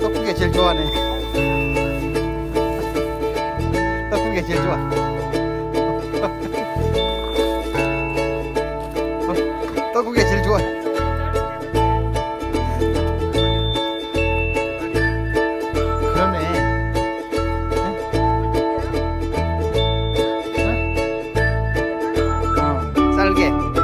떡국이 제일 좋아하네. 떡국이 제일 좋아. again.